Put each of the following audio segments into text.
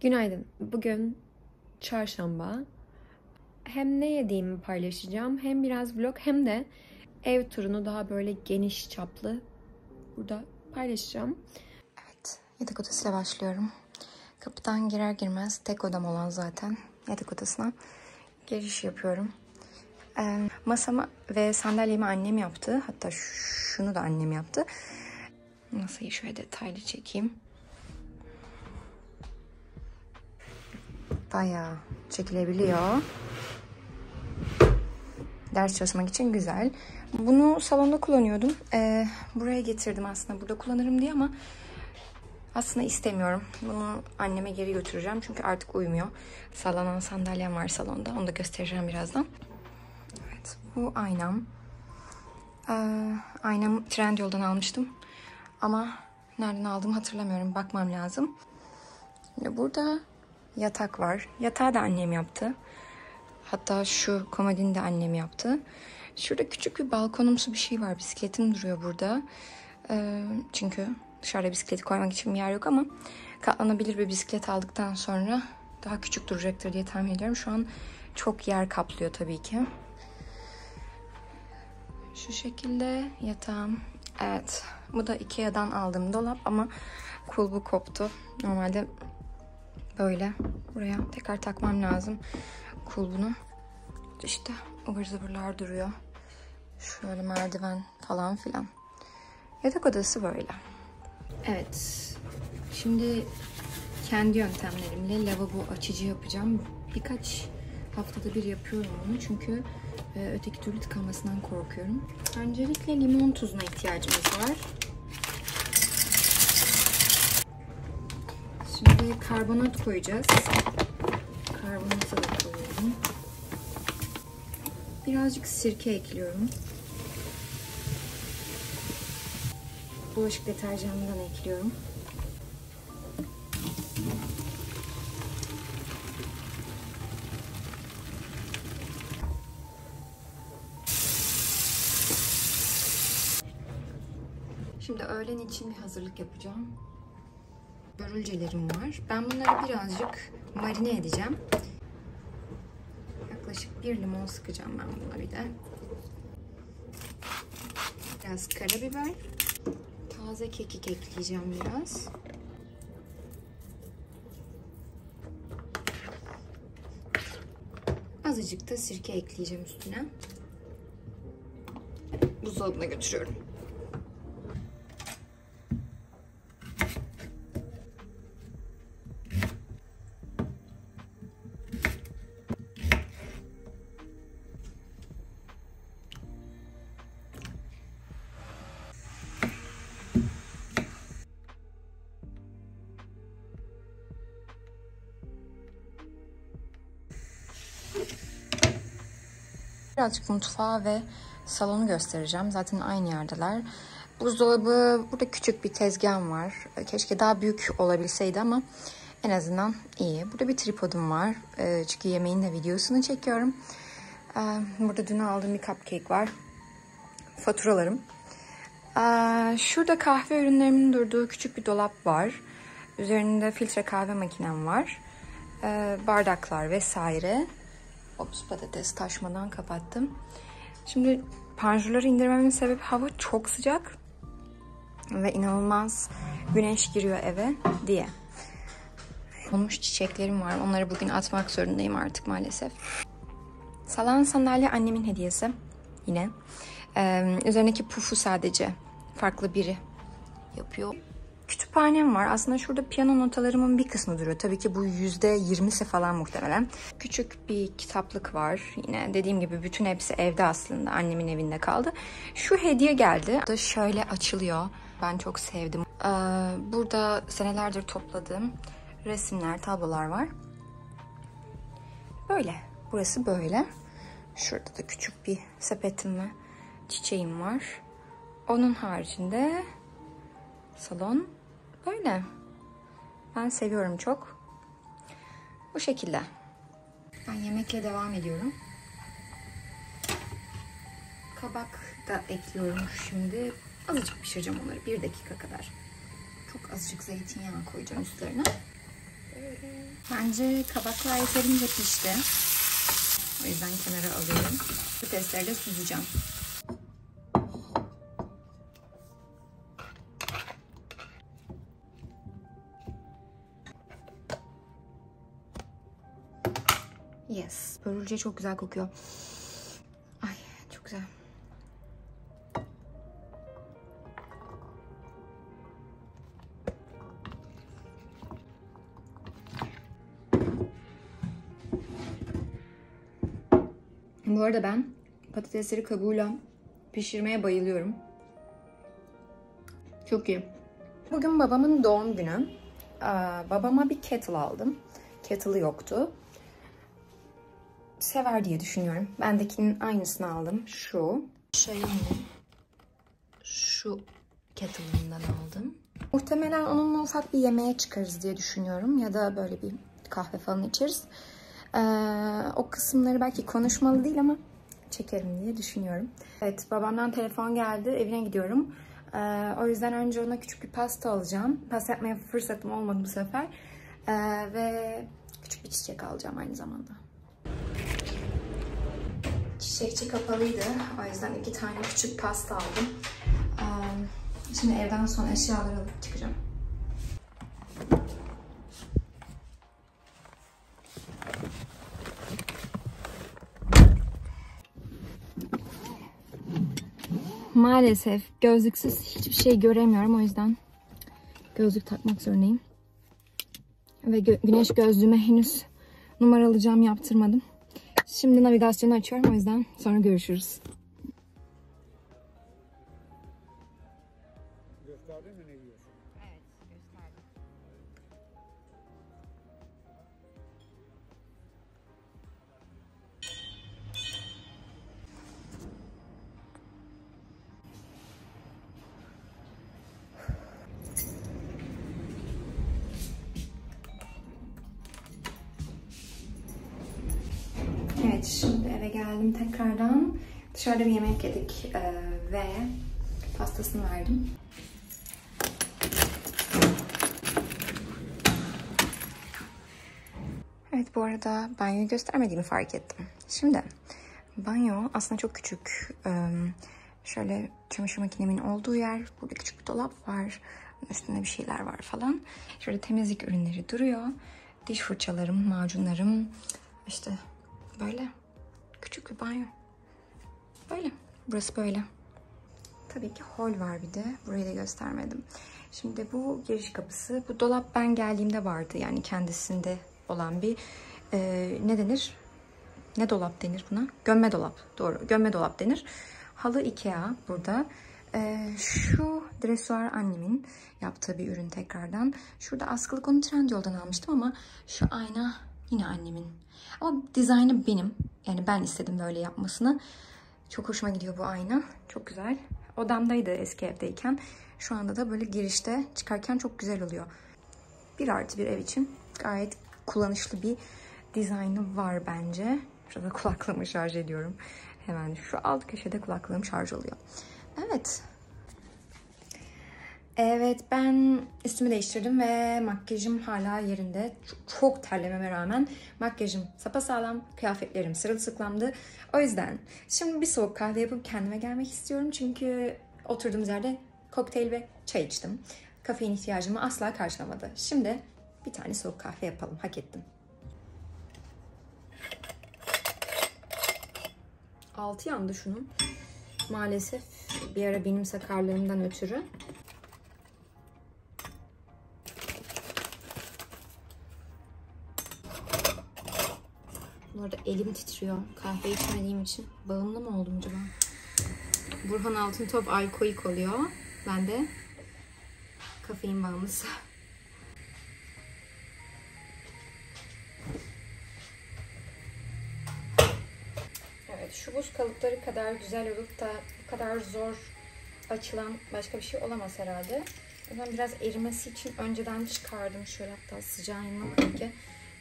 Günaydın. Bugün çarşamba. Hem ne yediğimi paylaşacağım, hem biraz vlog hem de ev turunu daha böyle geniş çaplı burada paylaşacağım. Evet, yatak odasıyla başlıyorum. Kapıdan girer girmez tek odam olan zaten yatak odasına giriş yapıyorum. Ee, masamı ve sandalyemi annem yaptı. Hatta şunu da annem yaptı. Masayı şöyle detaylı çekeyim. Bayağı çekilebiliyor. Ders çalışmak için güzel. Bunu salonda kullanıyordum. Ee, buraya getirdim aslında. Burada kullanırım diye ama aslında istemiyorum. Bunu anneme geri götüreceğim. Çünkü artık uyumuyor. Sallanan sandalyem var salonda. Onu da göstereceğim birazdan. Evet, bu aynam. Ee, aynam Trendyol'dan almıştım. Ama nereden aldım hatırlamıyorum. Bakmam lazım. Şimdi burada yatak var. Yatağı da annem yaptı. Hatta şu komodini de annem yaptı. Şurada küçük bir balkonumsu bir şey var. Bisikletim duruyor burada. Ee, çünkü dışarıda bisikleti koymak için bir yer yok ama katlanabilir bir bisiklet aldıktan sonra daha küçük duracaktır diye tahmin ediyorum. Şu an çok yer kaplıyor tabii ki. Şu şekilde yatağım. Evet. Bu da Ikea'dan aldığım dolap ama kulbu koptu. Normalde böyle buraya tekrar takmam lazım kulbunu. İşte ıvır zıvırlar duruyor. Şöyle merdiven falan filan. Yatak odası böyle. Evet. Şimdi kendi yöntemlerimle lavabo açıcı yapacağım. Birkaç haftada bir yapıyorum bunu çünkü e, öteki türlü tıkanmasından korkuyorum. Öncelikle limon tuzuna ihtiyacımız var. Şimdi karbonat koyacağız. Karbonatı da koyuyorum. Birazcık sirke ekliyorum. Bulaşık deterjanından ekliyorum. Şimdi öğlen için bir hazırlık yapacağım. Börülcelerim var. Ben bunları birazcık marine edeceğim. Yaklaşık bir limon sıkacağım ben buna bir de. Biraz karabiber. Taze kekik ekleyeceğim biraz. Azıcık da sirke ekleyeceğim üstüne. Buzdolabına götürüyorum. Birazcık mutfağı ve salonu göstereceğim. Zaten aynı yerdeler. Buzdolabı, burada küçük bir tezgahım var. Keşke daha büyük olabilseydi ama en azından iyi. Burada bir tripodum var. Ee, çünkü yemeğin de videosunu çekiyorum. Ee, burada dün aldığım bir cupcake var. Faturalarım. Şurada kahve ürünlerimin durduğu küçük bir dolap var. Üzerinde filtre kahve makinem var. Bardaklar vesaire. Ops patates taşmadan kapattım. Şimdi panjurları indirmemin sebebi hava çok sıcak ve inanılmaz güneş giriyor eve diye. Olmuş çiçeklerim var. Onları bugün atmak zorundayım artık maalesef. Salan sandalye annemin hediyesi. Yine. Ee, üzerindeki pufu sadece farklı biri yapıyor. Kütüphanem var. Aslında şurada piyano notalarımın bir kısmı duruyor. Tabii ki bu yüzde yirmisi falan muhtemelen. Küçük bir kitaplık var. Yine dediğim gibi bütün hepsi evde aslında. Annemin evinde kaldı. Şu hediye geldi. Da şöyle açılıyor. Ben çok sevdim. Ee, burada senelerdir topladığım resimler, tablolar var. Böyle. Burası böyle. Şurada da küçük bir sepetim ve çiçeğim var. Onun haricinde salon böyle. Ben seviyorum çok. Bu şekilde. Ben yemekle devam ediyorum. Kabak da ekliyorum şimdi. Azıcık pişireceğim onları. Bir dakika kadar. Çok azıcık zeytinyağı koyacağım üstlerine. Bence kabaklar yeterince pişti. O yüzden kenara alıyorum. Patatesleri de süzeceğim. Börülce çok güzel kokuyor. Ay çok güzel. Bu arada ben patatesleri kabuğuyla pişirmeye bayılıyorum. Çok iyi. Bugün babamın doğum günü. Aa, babama bir kettle aldım. Kettle'ı yoktu. Sever diye düşünüyorum. Bendekinin aynısını aldım. Şu. Xiaomi'nin şu kettle'ından aldım. Muhtemelen onunla ufak bir yemeğe çıkarız diye düşünüyorum. Ya da böyle bir kahve falan içeriz. Ee, o kısımları belki konuşmalı değil ama çekerim diye düşünüyorum. Evet babamdan telefon geldi. Evine gidiyorum. Ee, o yüzden önce ona küçük bir pasta alacağım. Pasta yapmaya fırsatım olmadı bu sefer. Ee, ve küçük bir çiçek alacağım aynı zamanda. Çiçekçi kapalıydı. O yüzden iki tane küçük pasta aldım. Şimdi evden son eşyaları alıp çıkacağım. Maalesef gözlüksüz hiçbir şey göremiyorum. O yüzden gözlük takmak zorundayım. Ve gö güneş gözlüğüme henüz numaralı cam yaptırmadım. Şimdi navigasyonu açıyorum o yüzden sonra görüşürüz. Şimdi eve geldim tekrardan. Dışarıda bir yemek yedik eee, ve pastasını verdim. Evet bu arada banyoyu göstermediğimi fark ettim. Şimdi banyo aslında çok küçük. Ee, şöyle çamaşır makinemin olduğu yer. Burada küçük bir dolap var. Üstünde bir şeyler var falan. Şöyle temizlik ürünleri duruyor. Diş fırçalarım, macunlarım. İşte böyle banyo. Böyle. Burası böyle. Tabii ki hol var bir de. Burayı da göstermedim. Şimdi bu giriş kapısı. Bu dolap ben geldiğimde vardı. Yani kendisinde olan bir e, ne denir? Ne dolap denir buna? Gömme dolap. Doğru. Gömme dolap denir. Halı Ikea burada. E, şu dresuar annemin yaptığı bir ürün tekrardan. Şurada askılık onu Trendyol'dan almıştım ama şu ayna yine annemin. Ama dizaynı benim. Yani ben istedim böyle yapmasını. Çok hoşuma gidiyor bu ayna. Çok güzel. Odamdaydı eski evdeyken. Şu anda da böyle girişte çıkarken çok güzel oluyor. Bir artı bir ev için gayet kullanışlı bir dizaynı var bence. Şurada kulaklığımı şarj ediyorum. Hemen şu alt köşede kulaklığım şarj oluyor. Evet. Evet ben üstümü değiştirdim ve makyajım hala yerinde. Çok, terlememe rağmen makyajım sapasağlam, kıyafetlerim sırılsıklamdı. O yüzden şimdi bir soğuk kahve yapıp kendime gelmek istiyorum. Çünkü oturduğumuz yerde kokteyl ve çay içtim. Kafein ihtiyacımı asla karşılamadı. Şimdi bir tane soğuk kahve yapalım. Hak ettim. Altı yandı şunun. Maalesef bir ara benim sakarlarımdan ötürü. Bu arada elim titriyor. Kahve içmediğim için. Bağımlı mı oldum acaba? Burhan Altıntop alkolik oluyor. Ben de kafein bağımlısı. Evet şu buz kalıpları kadar güzel olup da bu kadar zor açılan başka bir şey olamaz herhalde. O biraz erimesi için önceden çıkardım. Şöyle hatta sıcağın yanına koyayım ki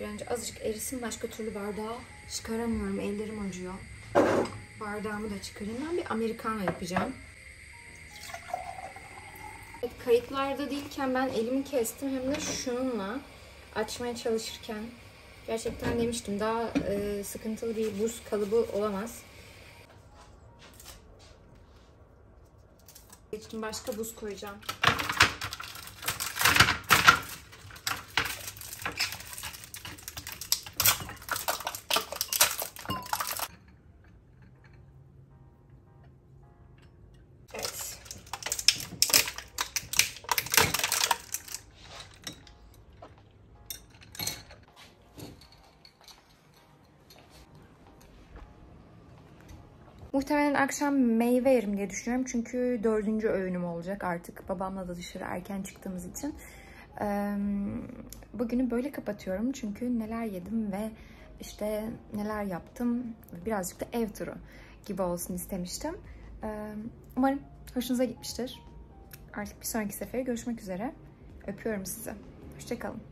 bir önce azıcık erisin. Başka türlü bardağı çıkaramıyorum. Ellerim acıyor. Bardağımı da çıkarayım. Ben bir americano yapacağım. Evet, kayıtlarda değilken ben elimi kestim. Hem de şununla açmaya çalışırken gerçekten demiştim daha e, sıkıntılı bir buz kalıbı olamaz. Şimdi başka buz koyacağım. Muhtemelen akşam meyve yerim diye düşünüyorum. Çünkü dördüncü öğünüm olacak artık. Babamla da dışarı erken çıktığımız için. Bugünü böyle kapatıyorum. Çünkü neler yedim ve işte neler yaptım. Birazcık da ev turu gibi olsun istemiştim. Umarım hoşunuza gitmiştir. Artık bir sonraki sefere görüşmek üzere. Öpüyorum sizi. Hoşçakalın.